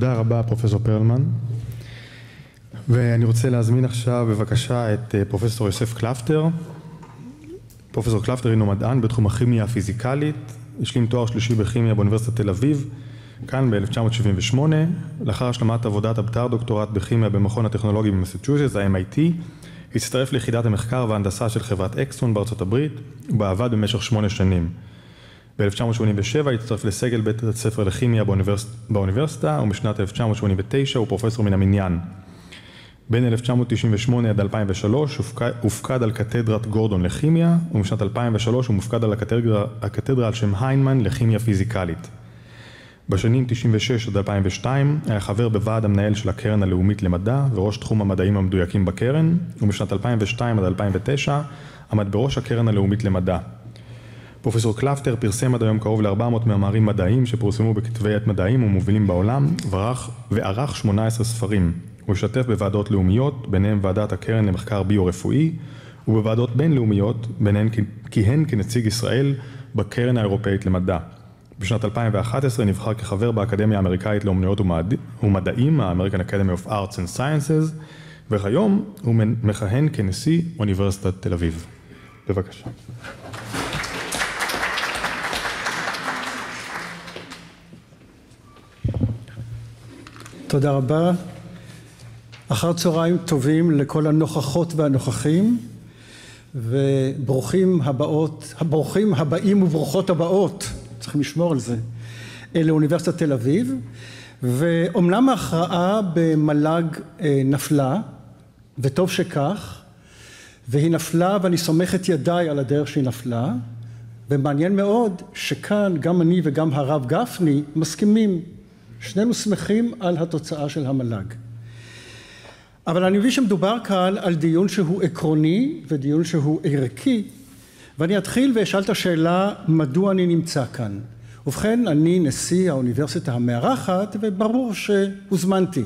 תודה רבה פרופסור פרלמן. ואני רוצה להזמין עכשיו בבקשה את פרופסור יוסף קלפטר. פרופסור קלפטר הינו מדען בתחום הכימיה הפיזיקלית השלים תואר שלישי בכימיה באוניברסיטת תל אביב כאן ב-1978 לאחר השלמת עבודת הבט"ר דוקטורט בכימיה במכון הטכנולוגי במסצ'וסטס ה-MIT הצטרף ליחידת המחקר וההנדסה של חברת אקסון בארצות הברית ובה עבד במשך שמונה שנים ב-1987 הצטרף לסגל בית הספר לכימיה באוניברסיטה ומשנת 1989 הוא פרופסור מן המניין. בין 1998 עד 2003 הופקד על קתדרת גורדון לכימיה ומשנת 2003 הוא מופקד על הקתדרה על שם היינמן לכימיה פיזיקלית. בשנים 96 עד 2002 היה חבר בוועד המנהל של הקרן הלאומית למדע וראש תחום המדעים המדויקים בקרן ומשנת 2002 עד 2009 עמד בראש הקרן הלאומית למדע פרופסור קלפטר פרסם עד היום קרוב ל-400 מאמרים מדעיים שפורסמו בכתבי עת מדעיים ומובילים בעולם וערך 18 ספרים. הוא השתתף בוועדות לאומיות ביניהם ועדת הקרן למחקר ביו-רפואי ובוועדות בינלאומיות ביניהן כיהן כנציג ישראל בקרן האירופאית למדע. בשנת 2011 נבחר כחבר באקדמיה האמריקאית לאומנויות ומדעים ה American Academy of Arts and Sciences וכיום הוא מכהן כנשיא אוניברסיטת תל אביב. בבקשה תודה רבה. אחר צהריים טובים לכל הנוכחות והנוכחים וברוכים הבאות ברוכים הבאים וברוכות הבאות צריכים לשמור על זה לאוניברסיטת תל אביב. ואומנם ההכרעה במל"ג נפלה וטוב שכך והיא נפלה ואני סומך את ידיי על הדרך שהיא נפלה ומעניין מאוד שכאן גם אני וגם הרב גפני מסכימים שנינו שמחים על התוצאה של המל"ג. אבל אני מבין שמדובר כאן על דיון שהוא עקרוני ודיון שהוא ערכי ואני אתחיל ואשאל את השאלה מדוע אני נמצא כאן? ובכן אני נשיא האוניברסיטה המארחת וברור שהוזמנתי.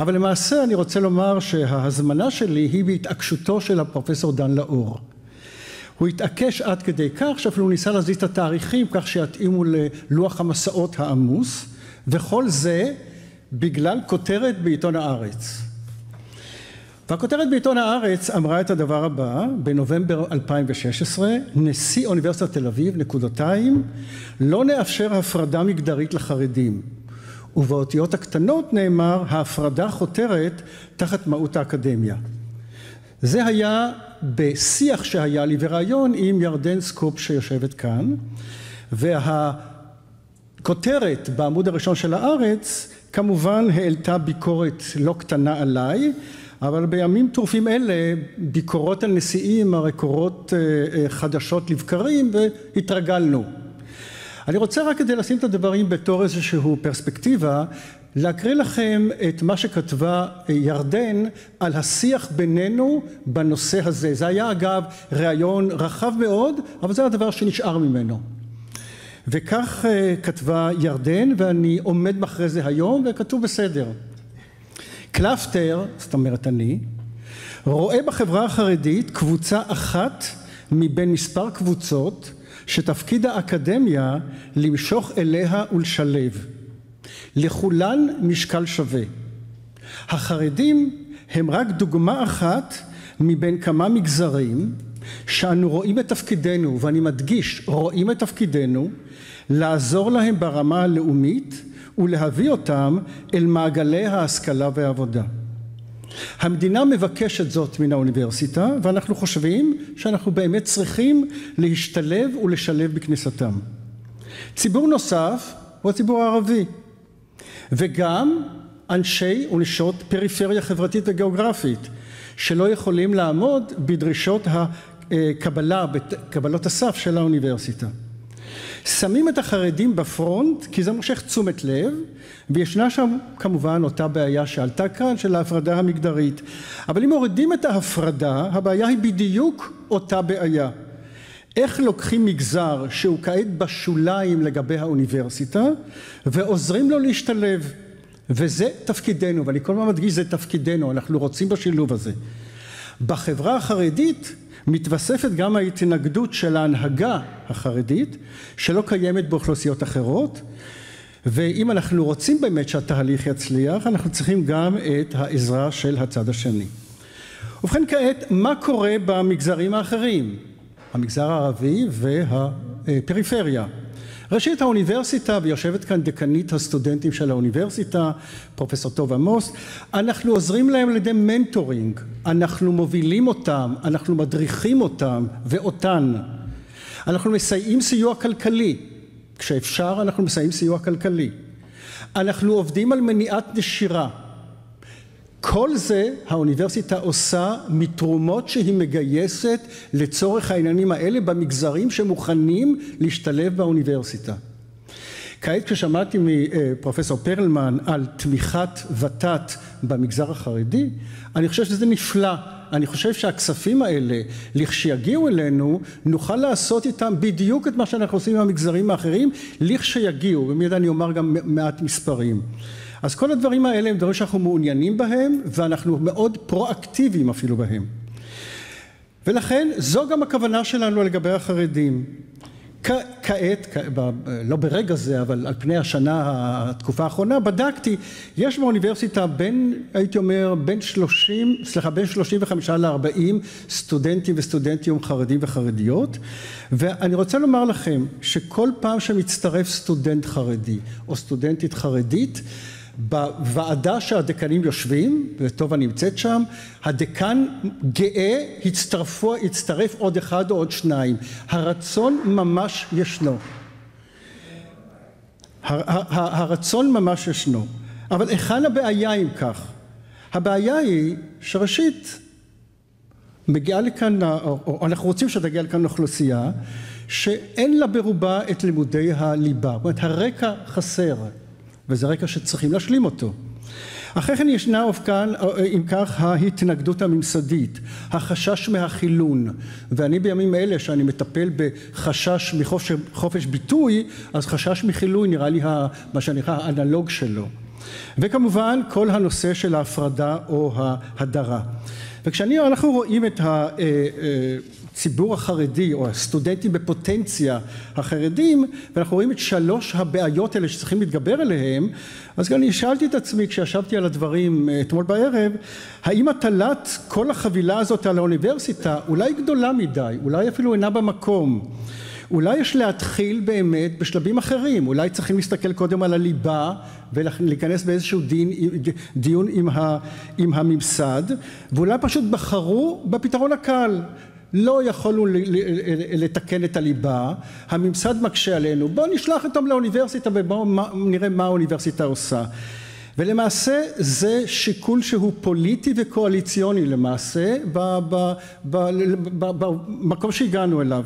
אבל למעשה אני רוצה לומר שההזמנה שלי היא בהתעקשותו של הפרופסור דן לאור. הוא התעקש עד כדי כך שאפילו ניסה להזיז את התאריכים כך שיתאימו ללוח המסעות העמוס וכל זה בגלל כותרת בעיתון הארץ. והכותרת בעיתון הארץ אמרה את הדבר הבא בנובמבר 2016 נשיא אוניברסיטת תל אביב נקודתיים לא נאפשר הפרדה מגדרית לחרדים ובאותיות הקטנות נאמר ההפרדה חותרת תחת מהות האקדמיה זה היה בשיח שהיה לי וראיון עם ירדן סקופ שיושבת כאן והכותרת בעמוד הראשון של הארץ כמובן העלתה ביקורת לא קטנה עליי אבל בימים טרופים אלה ביקורות על נשיאים הרי קורות חדשות לבקרים והתרגלנו. אני רוצה רק כדי לשים את הדברים בתור איזשהו פרספקטיבה להקריא לכם את מה שכתבה ירדן על השיח בינינו בנושא הזה. זה היה אגב ראיון רחב מאוד אבל זה הדבר שנשאר ממנו וכך כתבה ירדן ואני עומד מאחורי זה היום וכתוב בסדר. קלפטר זאת אומרת אני רואה בחברה החרדית קבוצה אחת מבין מספר קבוצות שתפקיד האקדמיה למשוך אליה ולשלב. לכולן משקל שווה. החרדים הם רק דוגמה אחת מבין כמה מגזרים שאנו רואים את תפקידנו ואני מדגיש רואים את תפקידנו לעזור להם ברמה הלאומית ולהביא אותם אל מעגלי ההשכלה והעבודה. המדינה מבקשת זאת מן האוניברסיטה ואנחנו חושבים שאנחנו באמת צריכים להשתלב ולשלב בכניסתם. ציבור נוסף הוא הציבור הערבי וגם אנשי ונשות פריפריה חברתית וגיאוגרפית שלא יכולים לעמוד בדרישות הקבלה בקבלות הסף של האוניברסיטה. שמים את החרדים בפרונט כי זה מושך תשומת לב וישנה שם כמובן אותה בעיה שעלתה כאן של ההפרדה המגדרית. אבל אם מורידים את ההפרדה הבעיה היא בדיוק אותה בעיה. איך לוקחים מגזר שהוא כעת בשוליים לגבי האוניברסיטה ועוזרים לו להשתלב? וזה תפקידנו ואני כל הזמן מדגיש זה תפקידנו אנחנו רוצים בשילוב הזה. בחברה החרדית מתווספת גם ההתנגדות של ההנהגה החרדית שלא קיימת באוכלוסיות אחרות ואם אנחנו רוצים באמת שהתהליך יצליח, אנחנו צריכים גם את העזרה של הצד השני. ובכן כעת, מה קורה במגזרים האחרים? המגזר הערבי והפריפריה. ראשית האוניברסיטה, ויושבת כאן דקנית הסטודנטים של האוניברסיטה, פרופסור טוב עמוס, אנחנו עוזרים להם על ידי מנטורינג, אנחנו מובילים אותם, אנחנו מדריכים אותם ואותן, אנחנו מסייעים סיוע כלכלי, כשאפשר אנחנו מסייעים סיוע כלכלי, אנחנו עובדים על מניעת נשירה כל זה האוניברסיטה עושה מתרומות שהיא מגייסת לצורך העניינים האלה במגזרים שמוכנים להשתלב באוניברסיטה. כעת כששמעתי מפרופסור פרלמן על תמיכת ות"ת במגזר החרדי, אני חושב שזה נפלא. אני חושב שהכספים האלה, לכשיגיעו אלינו, נוכל לעשות איתם בדיוק את מה שאנחנו עושים עם המגזרים האחרים, לכשיגיעו, ומיד אני אומר גם מעט מספרים. אז כל הדברים האלה הם דברים שאנחנו מעוניינים בהם ואנחנו מאוד פרואקטיביים אפילו בהם. ולכן זו גם הכוונה שלנו לגבי החרדים. כעת, לא ברגע זה, אבל על פני השנה, התקופה האחרונה, בדקתי, יש באוניברסיטה בין, הייתי אומר, בין שלושים, סליחה, בין שלושים וחמישה לארבעים סטודנטים וסטודנטים חרדים וחרדיות, ואני רוצה לומר לכם שכל פעם שמצטרף סטודנט חרדי או סטודנטית חרדית, בוועדה שהדקנים יושבים, וטובה נמצאת שם, הדקן גאה, הצטרפו, הצטרף עוד אחד או עוד שניים. הרצון ממש ישנו. הרצון ממש ישנו. אבל היכן הבעיה אם כך? הבעיה היא שראשית מגיעה לכאן, או אנחנו רוצים שתגיע לכאן אוכלוסייה שאין לה ברובה את לימודי הליבה, זאת אומרת הרקע חסר וזה רקע שצריכים להשלים אותו. אחרי כן ישנה כאן אם כך ההתנגדות הממסדית, החשש מהחילון. ואני בימים אלה שאני מטפל בחשש מחופש ביטוי אז חשש מחילון נראה לי מה שנקרא האנלוג שלו. וכמובן כל הנושא של ההפרדה או ההדרה. וכשאנחנו רואים את ה הציבור החרדי או הסטודנטים בפוטנציה החרדים ואנחנו רואים את שלוש הבעיות האלה שצריכים להתגבר עליהם אז אני שאלתי את עצמי כשישבתי על הדברים אתמול בערב האם הטלת כל החבילה הזאת על האוניברסיטה אולי גדולה מדי אולי אפילו אינה במקום? אולי יש להתחיל באמת בשלבים אחרים? אולי צריכים להסתכל קודם על הליבה ולהיכנס באיזשהו דין, דיון עם, ה, עם הממסד ואולי פשוט בחרו בפתרון הקל לא יכולנו לתקן את הליבה, הממסד מקשה עלינו, בואו נשלח אותם לאוניברסיטה ובואו נראה מה האוניברסיטה עושה. ולמעשה זה שיקול שהוא פוליטי וקואליציוני למעשה במקום שהגענו אליו.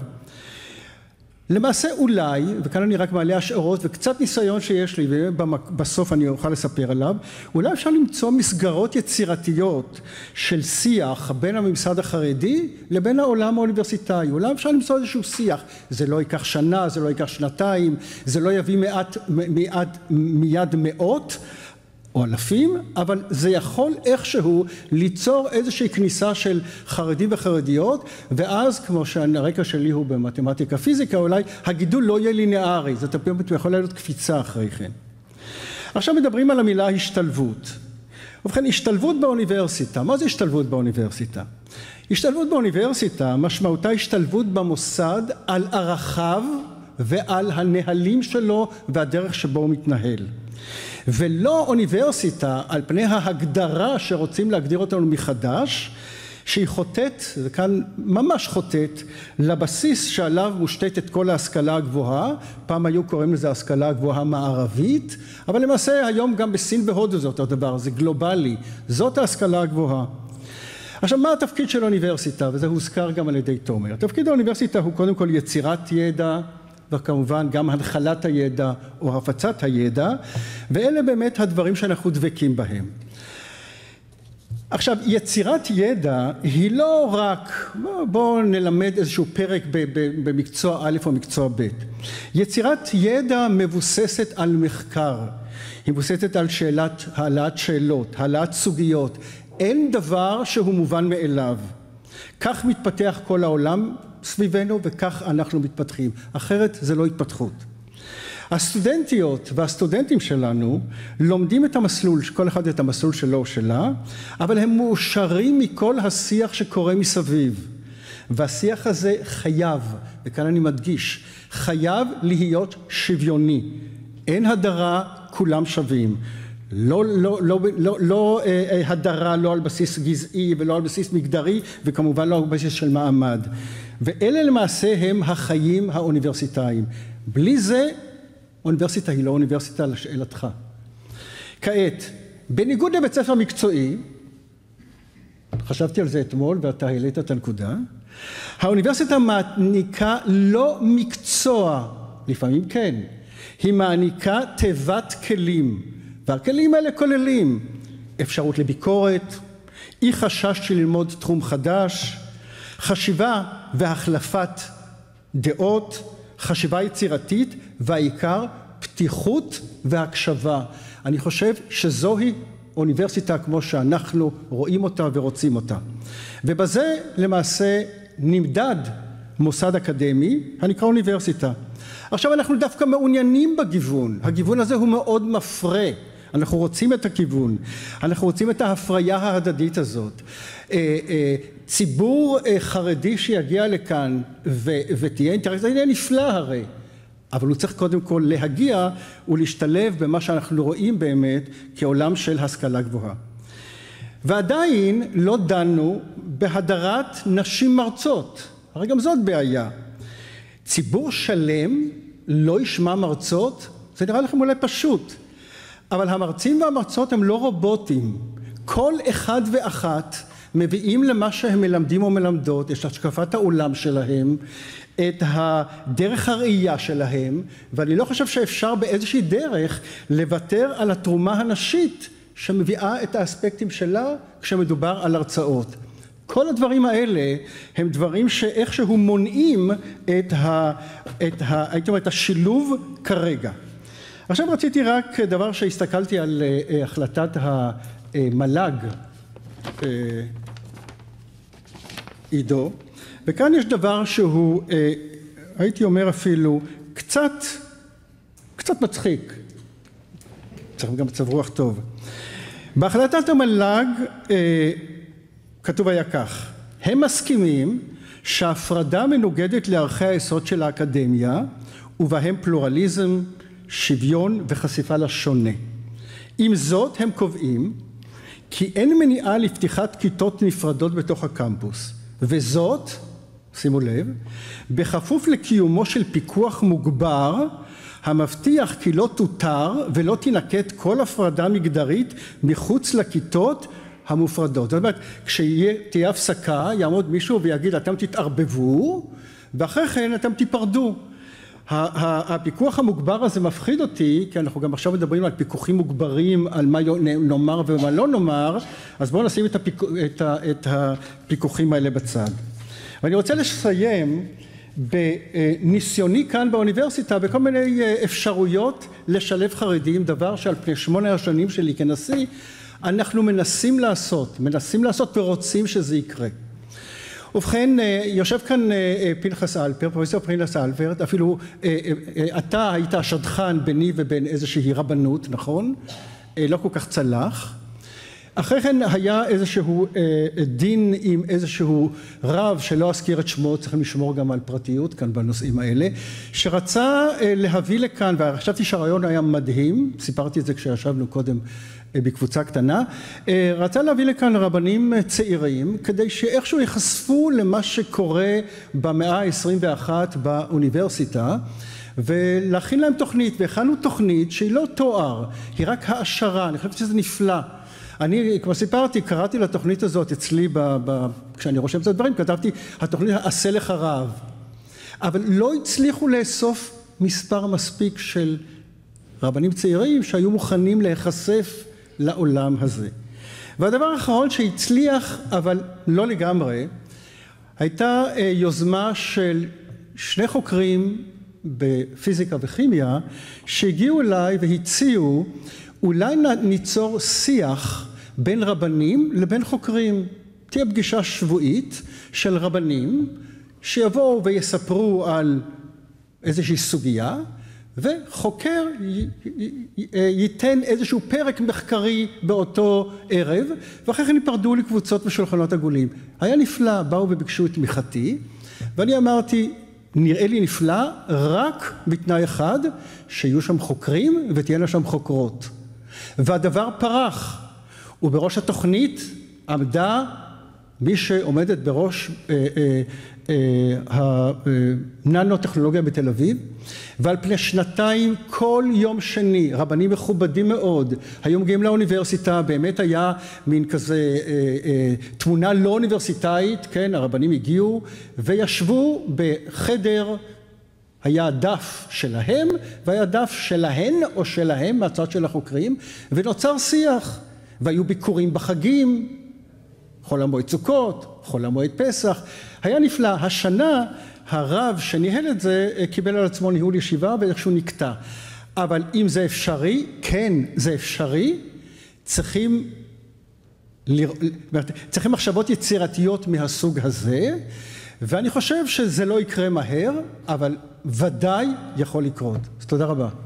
למעשה אולי, וכאן אני רק מעלה השערות וקצת ניסיון שיש לי ובסוף אני אוכל לספר עליו, אולי אפשר למצוא מסגרות יצירתיות של שיח בין הממסד החרדי לבין העולם האוניברסיטאי, אולי אפשר למצוא איזשהו שיח, זה לא ייקח שנה, זה לא ייקח שנתיים, זה לא יביא מעט, מיד, מיד מאות או אלפים, אבל זה יכול איכשהו ליצור איזושהי כניסה של חרדים וחרדיות, ואז כמו שהרקע שלי הוא במתמטיקה פיזיקה, אולי הגידול לא יהיה ליניארי, זאת אומרת יכול להיות קפיצה אחרי כן. עכשיו מדברים על המילה השתלבות. ובכן השתלבות באוניברסיטה, מה זה השתלבות באוניברסיטה? השתלבות באוניברסיטה משמעותה השתלבות במוסד על ערכיו ועל הנהלים שלו והדרך שבו הוא מתנהל. ולא אוניברסיטה על פני ההגדרה שרוצים להגדיר אותנו מחדש שהיא חוטאת, וכאן ממש חוטאת, לבסיס שעליו מושתתת כל ההשכלה הגבוהה, פעם היו קוראים לזה השכלה גבוהה מערבית, אבל למעשה היום גם בסין והודו זה אותו דבר, זה גלובלי, זאת ההשכלה הגבוהה. עכשיו מה התפקיד של האוניברסיטה, וזה הוזכר גם על ידי תומר, תפקיד האוניברסיטה הוא קודם כל יצירת ידע וכמובן גם הנחלת הידע או הפצת הידע ואלה באמת הדברים שאנחנו דבקים בהם. עכשיו יצירת ידע היא לא רק בואו נלמד איזשהו פרק במקצוע א' או מקצוע ב' יצירת ידע מבוססת על מחקר. היא מבוססת על שאלת העלאת שאלות העלאת סוגיות. אין דבר שהוא מובן מאליו. כך מתפתח כל העולם סביבנו וכך אנחנו מתפתחים אחרת זה לא התפתחות הסטודנטיות והסטודנטים שלנו לומדים את המסלול, כל אחד את המסלול שלו או שלה, אבל הם מאושרים מכל השיח שקורה מסביב. והשיח הזה חייב, וכאן אני מדגיש, חייב להיות שוויוני. אין הדרה, כולם שווים. לא, לא, לא, לא, לא אה, אה, הדרה לא על בסיס גזעי ולא על בסיס מגדרי וכמובן לא על בסיס של מעמד. ואלה למעשה הם החיים האוניברסיטאיים. בלי זה אוניברסיטה היא לא אוניברסיטה לשאלתך. כעת, בניגוד לבית ספר מקצועי, חשבתי על זה אתמול ואתה העלית את הנקודה, האוניברסיטה מעניקה לא מקצוע, לפעמים כן, היא מעניקה תיבת כלים, והכלים האלה כוללים אפשרות לביקורת, אי חשש של ללמוד תחום חדש, חשיבה והחלפת דעות, חשיבה יצירתית והעיקר פתיחות והקשבה. אני חושב שזוהי אוניברסיטה כמו שאנחנו רואים אותה ורוצים אותה. ובזה למעשה נמדד מוסד אקדמי הנקרא אוניברסיטה. עכשיו אנחנו דווקא מעוניינים בגיוון, הגיוון הזה הוא מאוד מפרה, אנחנו רוצים את הכיוון, אנחנו רוצים את ההפריה ההדדית הזאת. אה, אה, ציבור אה, חרדי שיגיע לכאן ותהיה אינטראקציה, זה יהיה נפלא הרי, אבל הוא צריך קודם כל להגיע ולהשתלב במה שאנחנו רואים באמת כעולם של השכלה גבוהה. ועדיין לא דנו בהדרת נשים מרצות, הרי גם זאת בעיה. ציבור שלם לא ישמע מרצות, זה נראה לכם אולי פשוט, אבל המרצים והמרצות הם לא רובוטים, כל אחד ואחת מביאים למה שהם מלמדים או מלמדות, את השקפת העולם שלהם, את הדרך הראייה שלהם, ואני לא חושב שאפשר באיזושהי דרך לוותר על התרומה הנשית שמביאה את האספקטים שלה כשמדובר על הרצאות. כל הדברים האלה הם דברים שאיכשהו מונעים את, ה, את ה, את השילוב כרגע. עכשיו רציתי רק דבר שהסתכלתי על אה, החלטת המל"ג אה, עידו וכאן יש דבר שהוא אה, הייתי אומר אפילו קצת קצת מצחיק. צריך גם מצב רוח טוב. בהחלטת המל"ג אה, כתוב היה כך הם מסכימים שהפרדה מנוגדת לערכי היסוד של האקדמיה ובהם פלורליזם שוויון וחשיפה לשונה עם זאת הם קובעים כי אין מניעה לפתיחת כיתות נפרדות בתוך הקמפוס וזאת שימו לב בכפוף לקיומו של פיקוח מוגבר המבטיח כי לא תותר ולא תינקט כל הפרדה מגדרית מחוץ לכיתות המופרדות. זאת אומרת כשתהיה הפסקה יעמוד מישהו ויגיד אתם תתערבבו ואחרי כן אתם תיפרדו. הפיקוח המוגבר הזה מפחיד אותי כי אנחנו גם עכשיו מדברים על פיקוחים מוגברים על מה נאמר ומה לא נאמר אז בואו נשים את, הפיק... את, ה... את הפיקוחים האלה בצד. ואני רוצה לסיים בניסיוני כאן באוניברסיטה בכל מיני אפשרויות לשלב חרדים דבר שעל פני שמונה השנים שלי כנשיא אנחנו מנסים לעשות מנסים לעשות ורוצים שזה יקרה ובכן יושב כאן פנחס אלפר פרופסור פנחס אלפר אפילו אתה היית השדכן ביני ובין איזושהי רבנות נכון? לא כל כך צלח. אחרי כן היה איזשהו דין עם איזשהו רב שלא אזכיר את שמו צריכים לשמור גם על פרטיות כאן בנושאים האלה שרצה להביא לכאן וחשבתי שהרעיון היה מדהים סיפרתי את זה כשישבנו קודם בקבוצה קטנה. רצה להביא לכאן רבנים צעירים כדי שאיכשהו ייחשפו למה שקורה במאה העשרים ואחת באוניברסיטה ולהכין להם תוכנית. והכנו תוכנית שהיא לא תואר היא רק העשרה. אני חושבת שזה נפלא. אני כמו סיפרתי קראתי לתוכנית הזאת אצלי ב, ב, כשאני רושם את הדברים כתבתי התוכנית עשה לך רעב אבל לא הצליחו לאסוף מספר מספיק של רבנים צעירים שהיו מוכנים להיחשף לעולם הזה. והדבר האחרון שהצליח אבל לא לגמרי הייתה יוזמה של שני חוקרים בפיזיקה וכימיה שהגיעו אליי והציעו אולי ניצור שיח בין רבנים לבין חוקרים תהיה פגישה שבועית של רבנים שיבואו ויספרו על איזושהי סוגיה וחוקר ייתן איזשהו פרק מחקרי באותו ערב ואחרי כן ייפרדו לקבוצות בשולחנות עגולים. היה נפלא, באו וביקשו את תמיכתי ואני אמרתי נראה לי נפלא רק בתנאי אחד שיהיו שם חוקרים ותהיינה שם חוקרות והדבר פרח ובראש התוכנית עמדה מי שעומדת בראש הננו-טכנולוגיה בתל אביב ועל פני שנתיים כל יום שני רבנים מכובדים מאוד היו מגיעים לאוניברסיטה באמת היה מין כזה תמונה לא אוניברסיטאית כן הרבנים הגיעו וישבו בחדר היה דף שלהם והיה דף שלהן או שלהם מהצד של החוקרים ונוצר שיח והיו ביקורים בחגים חול המועד סוכות, חול המועד פסח, היה נפלא. השנה הרב שניהל את זה קיבל על עצמו ניהול ישיבה ואיכשהו נקטע. אבל אם זה אפשרי, כן זה אפשרי, צריכים צריכים מחשבות יצירתיות מהסוג הזה ואני חושב שזה לא יקרה מהר אבל ודאי יכול לקרות. אז תודה רבה.